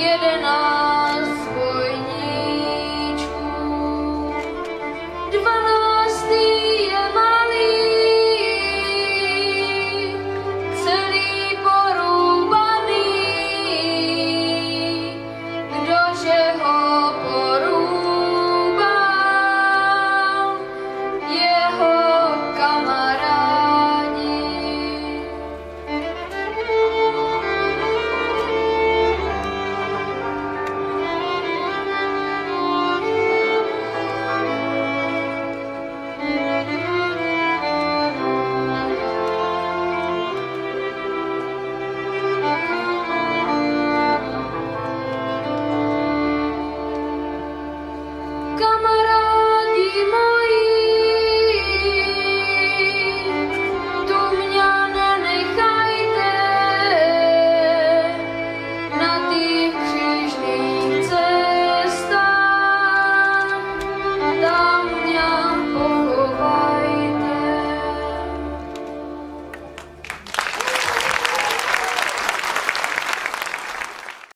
get कमरा